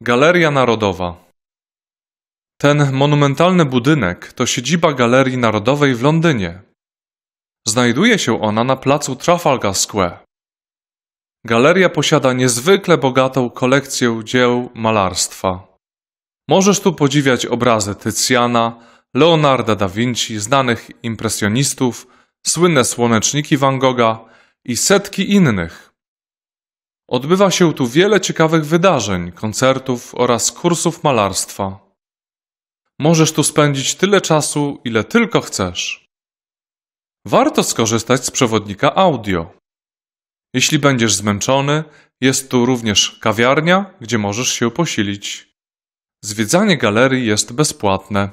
Galeria Narodowa. Ten monumentalny budynek to siedziba Galerii Narodowej w Londynie. Znajduje się ona na placu Trafalgar Square. Galeria posiada niezwykle bogatą kolekcję dzieł malarstwa. Możesz tu podziwiać obrazy Tycjana, Leonarda da Vinci, znanych impresjonistów, słynne słoneczniki Van Gogha i setki innych. Odbywa się tu wiele ciekawych wydarzeń, koncertów oraz kursów malarstwa. Możesz tu spędzić tyle czasu, ile tylko chcesz. Warto skorzystać z przewodnika audio. Jeśli będziesz zmęczony, jest tu również kawiarnia, gdzie możesz się posilić. Zwiedzanie galerii jest bezpłatne.